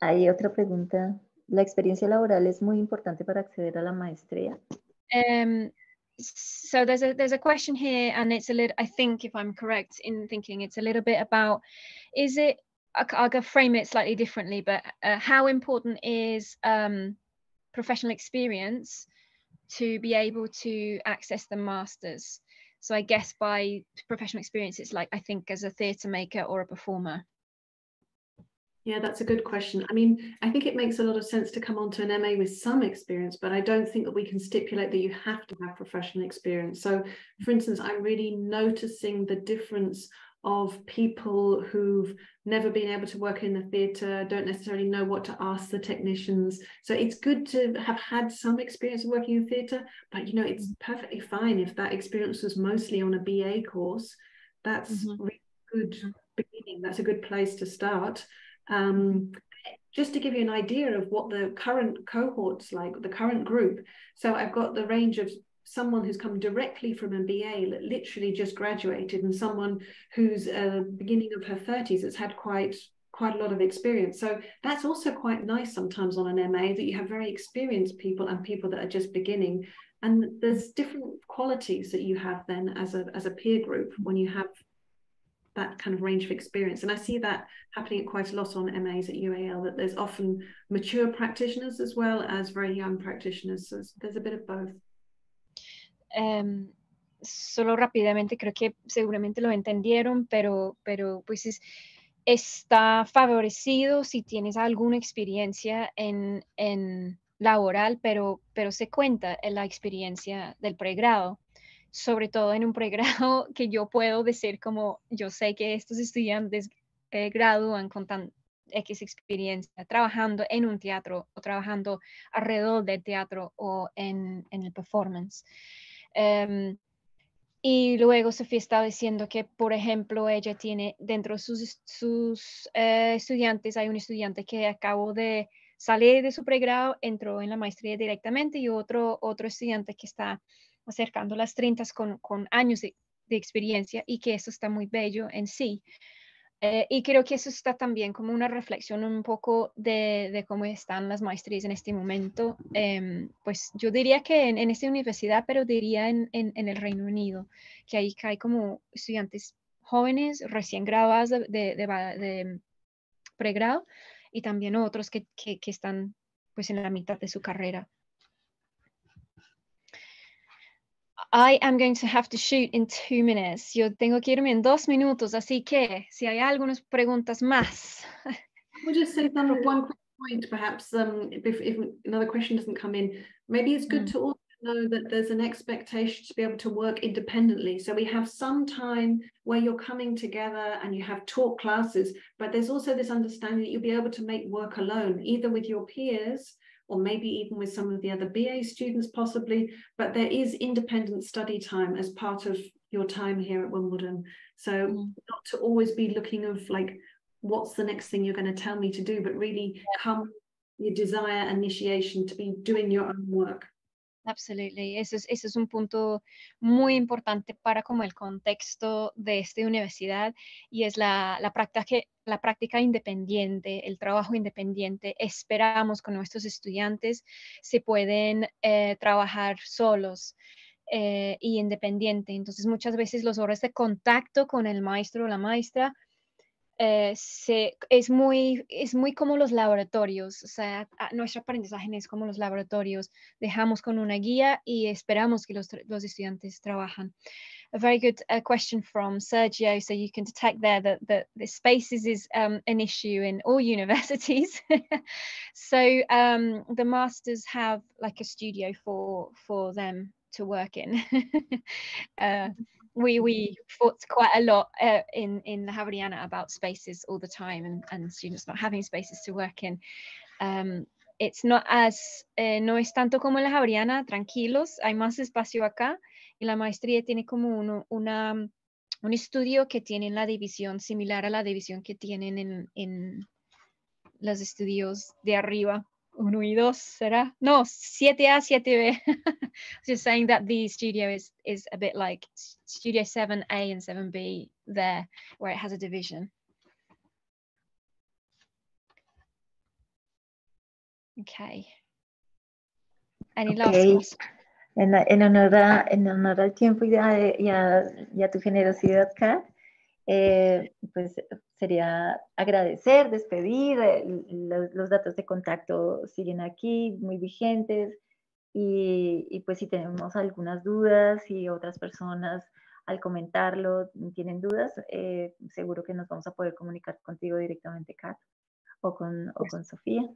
Hay otra pregunta. ¿La experiencia laboral es muy importante para acceder a la maestría? Um, so there's a there's a question here, and it's a little. I think if I'm correct in thinking, it's a little bit about is it. I'll, frame it slightly differently, but uh, how important is um, professional experience to be able to access the masters? So I guess by professional experience, it's like I think as a theatre maker or a performer. Yeah, that's a good question. I mean, I think it makes a lot of sense to come onto an MA with some experience, but I don't think that we can stipulate that you have to have professional experience. So, for instance, I'm really noticing the difference of people who've never been able to work in the theatre, don't necessarily know what to ask the technicians. So it's good to have had some experience of working in theatre, but you know, it's perfectly fine if that experience was mostly on a BA course. That's mm-hmm. really good mm-hmm. beginning. That's a good place to start. Um, just to give you an idea of what the current cohort's like, the current group. So I've got the range of someone who's come directly from a BA, literally just graduated, and someone who's uh, beginning of her 30s, has had quite quite a lot of experience. So that's also quite nice sometimes on an MA that you have very experienced people and people that are just beginning. And there's different qualities that you have then as a as a peer group when you have that kind of range of experience. And I see that happening quite a lot on MAs at UAL, that there's often mature practitioners as well as very young practitioners. So there's a bit of both. Um, solo rápidamente, creo que seguramente lo entendieron, pero, pero pues es, está favorecido si tienes alguna experiencia en, en laboral, pero, pero se cuenta en la experiencia del pregrado, sobre todo en un pregrado [LAUGHS] que yo puedo decir como yo sé que estos estudiantes eh, gradúan con tan X experiencia trabajando en un teatro o trabajando alrededor del teatro o en, en el performance. Em, y luego Sofía estaba diciendo que, por ejemplo, ella tiene dentro de sus, sus eh, estudiantes, hay un estudiante que acabó de salir de su pregrado, entró en la maestría directamente y otro, otro estudiante que está acercando las 30 con, con años de, de, experiencia y que eso está muy bello en sí. Eh, y creo que eso está también como una reflexión un poco de, cómo están las maestrías en este momento. Eh, pues yo diría que en, en, esta universidad, pero diría en, en, el Reino Unido, que ahí hay como estudiantes jóvenes recién graduados de, de, de pregrado y también otros que, que, que están pues en la mitad de su carrera. I am going to have to shoot in two minutes. Yo tengo que irme en dos minutos, así que si hay algunas preguntas más. We'll just say Sandra, one quick point, perhaps, um, if, if, another question doesn't come in. Maybe it's good mm. to also know that there's an expectation to be able to work independently. So we have some time where you're coming together and you have talk classes, but there's also this understanding that you'll be able to make work alone, either with your peers or maybe even with some of the other BA students possibly, but there is independent study time as part of your time here at Wimbledon. So mm. not to always be looking of like, what's the next thing you're going to tell me to do, but really yeah. come your desire initiation to be doing your own work. Absolutely. Eso es, es un punto muy importante para como el contexto de esta universidad y es la, la, práctica, la práctica independiente, el trabajo independiente. Esperamos con nuestros estudiantes se pueden eh, trabajar solos. Eh, y independiente. Entonces, muchas veces los horas de contacto con el maestro o la maestra eh, se, es, muy, es muy como los laboratorios, o sea, nuestro aprendizaje es como los laboratorios, dejamos con una guía y esperamos que los, los estudiantes trabajan. A very good uh, question from Sergio, so you can detect there that, that the spaces is um, an issue in all [LAUGHS] universities. so um, the masters have like a studio for, for them to work in. [LAUGHS] uh, we we fought quite a lot uh, in in the Javeriana about spaces all the time and, and students not having spaces to work in. Um, it's not as eh, no es tanto como la Javeriana, tranquilos, hay más espacio acá y la maestría tiene como una un estudio que tiene la división similar a la división que tienen en, en los estudios de arriba 1 y 2, ¿será? No, 7A, 7B. [LAUGHS] Just saying that the studio is, is a bit like Studio 7A and 7B there, where it has a division. Okay. Any last okay. En, en, honor a, en honor al tiempo y a, y a, y a tu generosidad, Kat, eh, pues sería agradecer, despedir, los, los, datos de contacto siguen aquí, muy vigentes, y, y, pues si tenemos algunas dudas y otras personas al comentarlo tienen dudas, eh, seguro que nos vamos a poder comunicar contigo directamente, Kat, o con, o con Sofía.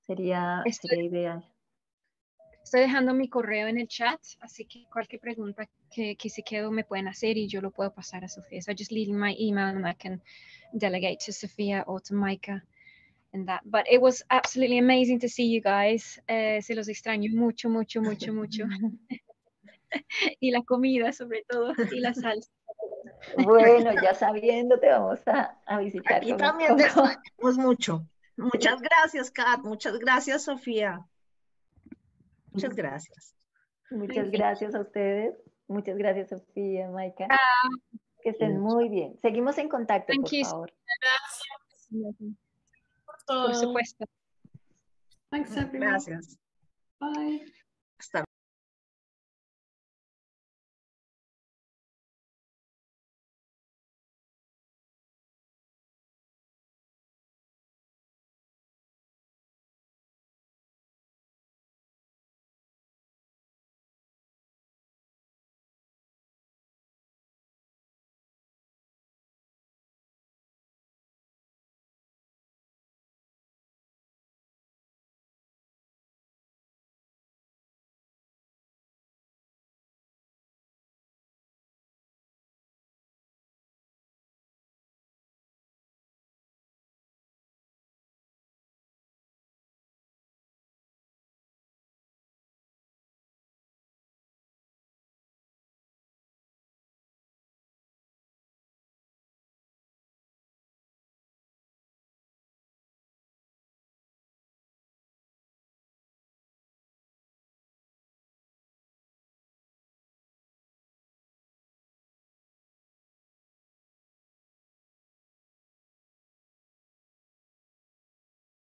Sería, sería ideal. Estoy dejando mi correo en el chat, así que cualquier pregunta que, que se quedó me pueden hacer y yo lo puedo pasar a Sofía. So just leave my email and I can delegate to Sofía or to Micah and that. But it was absolutely amazing to see you guys. Eh, se los extraño mucho, mucho, mucho, mucho. [LAUGHS] [LAUGHS] y la comida sobre todo, y la salsa. Bueno, ya sabiendo, te vamos a, a visitar. Aquí también te extrañamos mucho. Muchas gracias, Kat. Muchas gracias, Sofía. Muchas gracias. Muchas gracias a ustedes. Muchas gracias, Sofía, Maika. Ah, que estén muy bien. Seguimos en contacto, por favor. Gracias. por supuesto. Thanks everyone. Gracias. Bye. Hasta